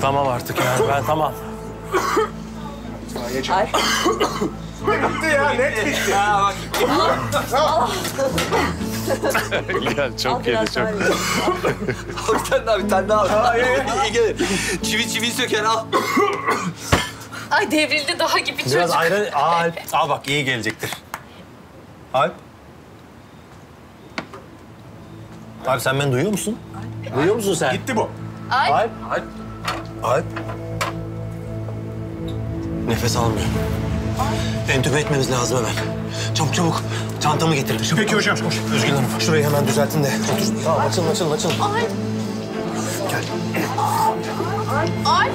Tamam artık yani ben tamam. Alp. Bitti ya net bitti. Gel çok al biraz daha ye. Bir tane daha, bir tane daha. İyi gelir. Çivi çivi söker al. Ay devrildi daha gibi çocuk. Biraz ayran al. Al bak iyi gelecektir. Alp. Alp sen beni duyuyor musun? Duyuyor musun sen? Gitti bu. Ay. Alp. Alp. Alp. Nefes almıyor. Entübe etmemiz lazım hemen. Çabuk çabuk. Çantamı getir. Çabuk. Peki hocam. Koş. Özgür Hanım şurayı hemen düzeltin de. Otur. Tamam açılın açılın açılın. Ay. Gel. Ay.